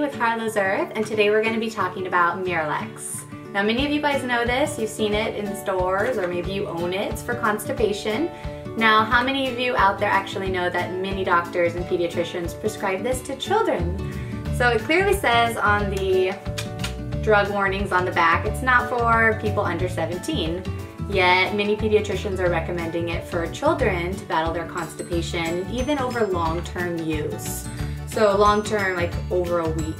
With Harlow's Earth and today we're going to be talking about Miralax. Now many of you guys know this, you've seen it in stores or maybe you own it, for constipation. Now how many of you out there actually know that many doctors and pediatricians prescribe this to children? So it clearly says on the drug warnings on the back, it's not for people under 17. Yet many pediatricians are recommending it for children to battle their constipation, even over long-term use. So long-term, like over a week.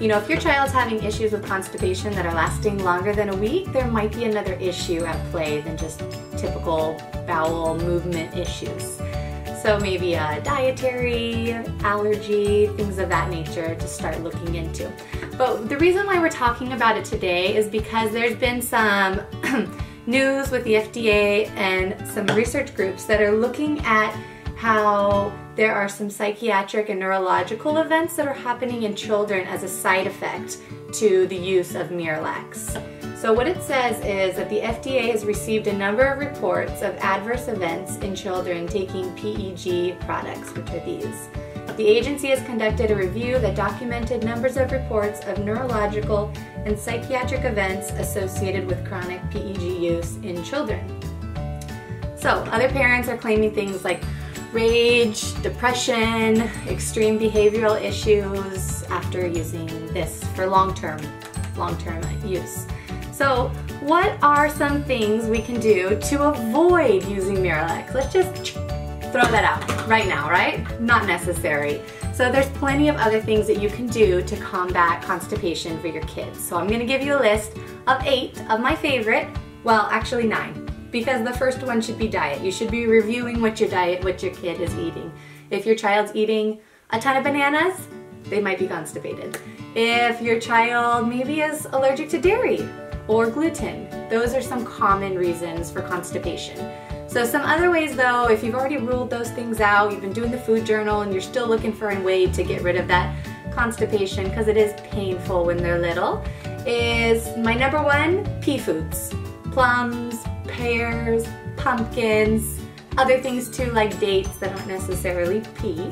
You know, if your child's having issues with constipation that are lasting longer than a week, there might be another issue at play than just typical bowel movement issues. So maybe a dietary, allergy, things of that nature to start looking into. But the reason why we're talking about it today is because there's been some news with the FDA and some research groups that are looking at how there are some psychiatric and neurological events that are happening in children as a side effect to the use of Miralax. So what it says is that the FDA has received a number of reports of adverse events in children taking PEG products, which are these. The agency has conducted a review that documented numbers of reports of neurological and psychiatric events associated with chronic PEG use in children. So, other parents are claiming things like rage, depression, extreme behavioral issues after using this for long-term long-term use. So, what are some things we can do to avoid using Miralax? Let's just throw that out right now, right? Not necessary. So there's plenty of other things that you can do to combat constipation for your kids. So I'm gonna give you a list of eight of my favorite, well, actually nine, because the first one should be diet. You should be reviewing what your diet, what your kid is eating. If your child's eating a ton of bananas, they might be constipated. If your child maybe is allergic to dairy or gluten, those are some common reasons for constipation. So some other ways though, if you've already ruled those things out, you've been doing the food journal and you're still looking for a way to get rid of that constipation because it is painful when they're little, is my number one, pea foods. Plums, pears, pumpkins, other things too like dates that aren't necessarily pea.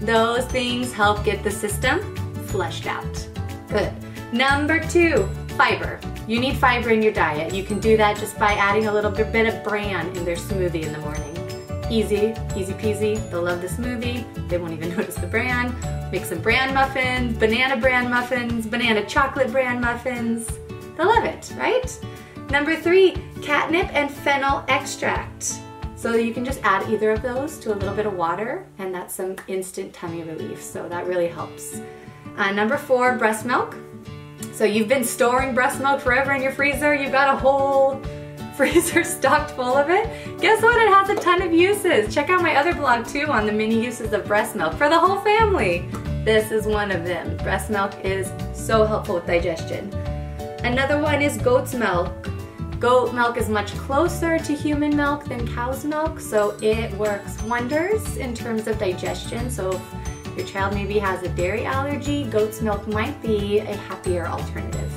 Those things help get the system flushed out. Good. Number two, fiber. You need fiber in your diet. You can do that just by adding a little bit of bran in their smoothie in the morning. Easy, easy peasy. They'll love the smoothie. They won't even notice the bran. Make some bran muffins, banana bran muffins, banana chocolate bran muffins. They'll love it, right? Number three, catnip and fennel extract. So you can just add either of those to a little bit of water and that's some instant tummy relief. So that really helps. Uh, number four, breast milk. So you've been storing breast milk forever in your freezer, you've got a whole freezer stocked full of it. Guess what? It has a ton of uses. Check out my other blog too on the many uses of breast milk for the whole family. This is one of them. Breast milk is so helpful with digestion. Another one is goat's milk. Goat milk is much closer to human milk than cow's milk, so it works wonders in terms of digestion. So if your child maybe has a dairy allergy, goat's milk might be a happier alternative.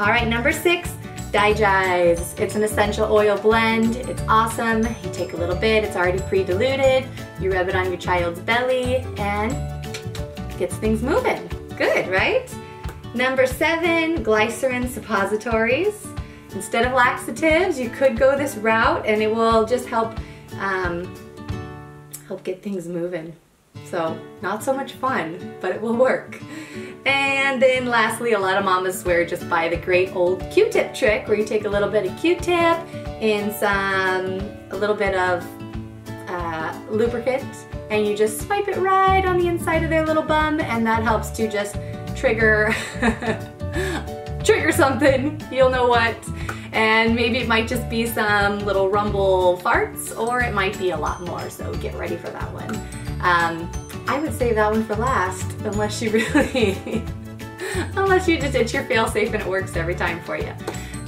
All right, number six, Digize. It's an essential oil blend. It's awesome. You take a little bit, it's already pre-diluted. You rub it on your child's belly and gets things moving. Good, right? Number seven, glycerin suppositories. Instead of laxatives, you could go this route and it will just help um, help get things moving. So not so much fun, but it will work. And then lastly, a lot of mamas swear just by the great old Q-tip trick where you take a little bit of Q-tip and some, a little bit of uh, lubricant and you just swipe it right on the inside of their little bum and that helps to just trigger, trigger something, you'll know what. And maybe it might just be some little rumble farts or it might be a lot more, so get ready for that one. Um, I would save that one for last, unless you really, unless you just, it's your fail safe and it works every time for you.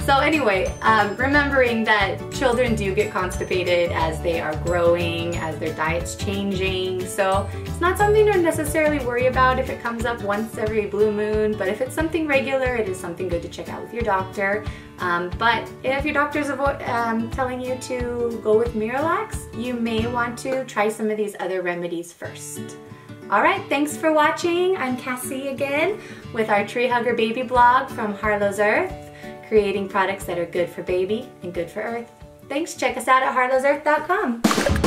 So anyway, um, remembering that children do get constipated as they are growing, as their diet's changing. So it's not something to necessarily worry about if it comes up once every blue moon, but if it's something regular, it is something good to check out with your doctor. Um, but if your doctor's um, telling you to go with Miralax, you may want to try some of these other remedies first. All right, thanks for watching. I'm Cassie again with our Tree Hugger Baby blog from Harlow's Earth, creating products that are good for baby and good for earth. Thanks, check us out at harlowsearth.com.